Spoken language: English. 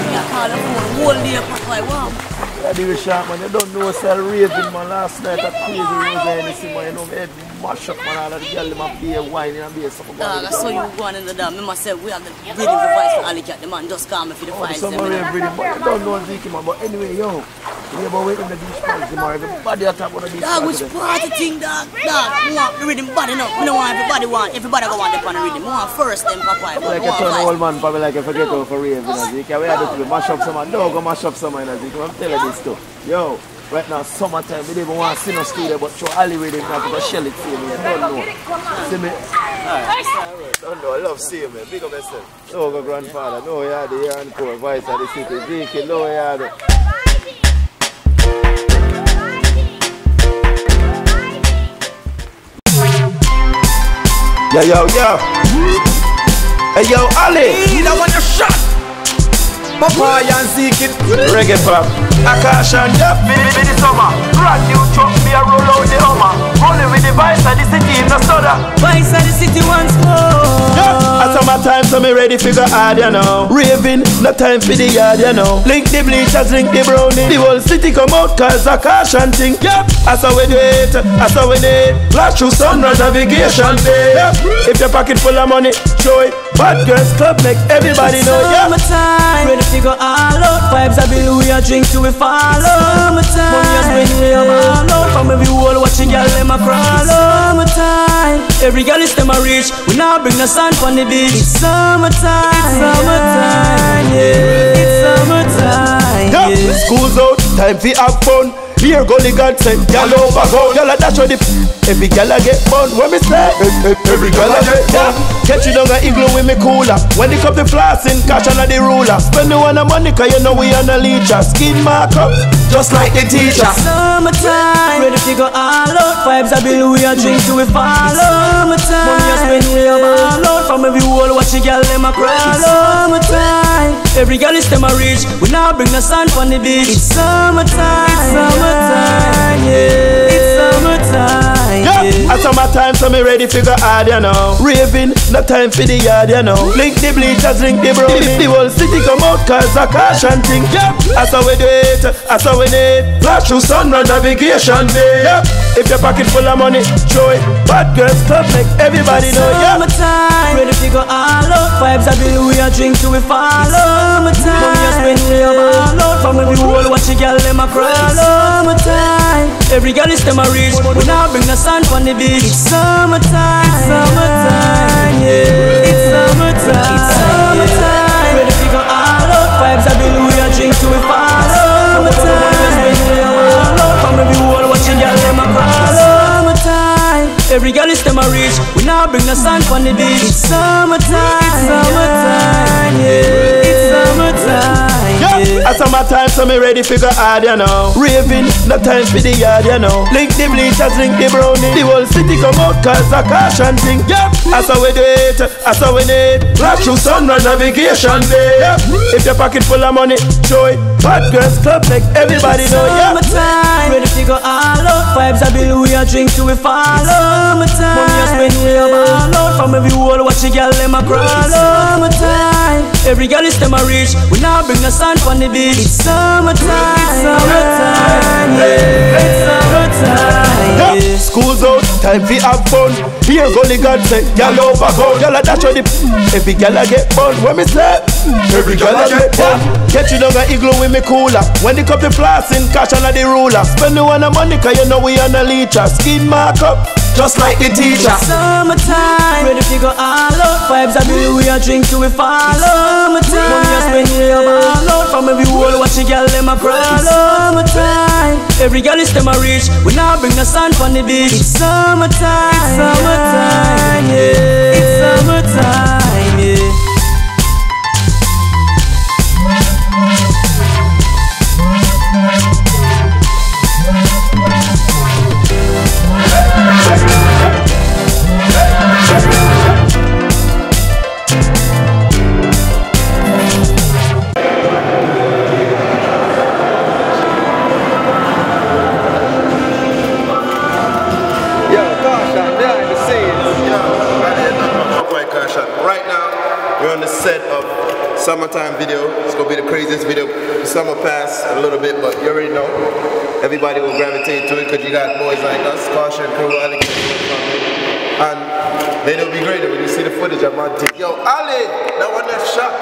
dog, you call the phone whole man, you don't know sell raving man last night at crazy rose anything man, you know head mash up man all that girl them have beer whining and beer. Dog, I saw you going in the dam, remember said we have the reading device for Alleycat, the man just call me for the oh, fines. Some of them reading, but you don't know anything man, but anyway, yo, have a wait in the beach party tomorrow. Everybody at top of the beach Dog, which party thing, dog? Dog, we want the rhythm bad enough. We don't want everybody want, everybody go want the pan rhythm. We want first them but Like a turn old man, probably like a forget over rave, you know, Zeke. We had to mash up some, no, go mash up some, you know, Zeke. I'm telling this too. Yo, right now, summertime, we don't even want to see no studio, but show with it, now to shell it me. You don't know. See me? Don't know, I love seeing me. Big up yourself. No, go grandfather. No, yeah, the year and core voice of the city. Zeke, no, yeah, Yo, yo, yo. Hey, yo, Ali. That one you shot. Popeye and Zeke it. Reggae pop. Akash and Yap. Mini mini summer. Brand new truck, me a roll out the Hummer. Rolling with the vice of the city in the soda. Vice of the city once more. Yeah. At summertime, so me ready figure hard, you know. Raving, no time for the yard, you know. Link the bleachers, link the brownie. The whole city come out, cause a caution thing. Yeah. That's how we do it, that's how we do it. Flash through sunrise navigation day. Yeah. If your pocket full of money, show it. Bad girls club make everybody know, yeah. Summertime, ready to go all out. Vibes are below, we a drink till we follow. Summertime, money has been way up all out. From every wall, watching girl them a crawl. Summertime, every girl is them a reach. We now bring the sun from the beach. It's summertime, it's summertime, yeah. It's summertime, Yeah. yeah. School's out, time for have fun. Here gully God say, y'all over go. Y'all a dash with the Every gal a get fun. When me say, every gal a get fun. Catch you down a igloo with me cooler. When they come to flossing, cash on the ruler. Spend the one a money, cause you know we on a leecher. Skin mark up, just like the teacher. Summertime, ready to go all out. Vibes are below, we a drink till we follow. Summertime, money has been way up all out. From every wall, watching girl them a crawl. Summertime, every girl is them a reach. We now bring the sun from the beach. It's summertime, it's summertime, yeah. Yeah, at summertime, so me ready figure hard, you know. Raving, no time for the yard, you know. Link the bleachers, link the brownie. The whole city come out, cause a caution thing. Yeah, that's how we do it, that's how we it. Flash through sunrise navigation day. Yeah, if your pocket full of money, show it. Bad girls club make everybody know, yeah. Summertime, ready to go all out. Vibes are below, we a drink till we follow. Summertime, money has been way up all out. From every wall, watch girl them a crawl. Summertime, every girl is them a reach. We now bring the sun from the beach. It's summertime, it's summertime, yeah. It's summertime, it's summertime. Ready to go all out. Vibes are below, we a drink till we follow. Summertime, money has been all out. From every wall, watch a girl them a crawl. Summertime, every girl is them a reach. We now bring the sun from the beach. It's summertime, it's summertime, yeah. It's summertime, Yeah, yeah. at summertime, so me ready figure hard, you know. Raving, no time for the yard, you know. Link the bleachers, link the brownie. The whole city come out, cause a caution thing. Yeah, that's how we do it, that's how we do it. Flash through sunrise navigation day. Yeah, if your pocket full of money, show it. Bad girls club make everybody know, yeah. Summertime, ready to go all out. Vibes are below, we a drink till we follow. Summertime, money has been way up all out. From every wall, watch a girl them a crawl. Summertime, every girl is them a reach. We now bring the sun from the beach. It's summertime, it's summertime, yeah. It's summertime, Yeah, yeah. school's out, time for have fun. Here gully God say, y'all over go. Y'all a dash with the Every gal a get fun. When me say, every gal a get fun. Get you down a igloo with me cooler. When the cup the flossing, cash on the ruler. Spend the one a money, cause you know we on a leecher. Skin mark up, just like the teacher. Summertime, ready to go all out. Vibes are below, we a drink till we follow. Summertime, money has been way up all out. From every wall, watch a girl them a crawl. Summertime, every girl is them a reach. We now bring the sun from the beach. It's summertime, it's summertime, yeah. It's summertime, set of summertime video. It's gonna be the craziest video. Summer pass a little bit, but you already know. Everybody will gravitate to it because you got boys like us, Caution Crew, Alligator and then it'll be great when you see the footage of my team. Yo, Ali, that one that shot.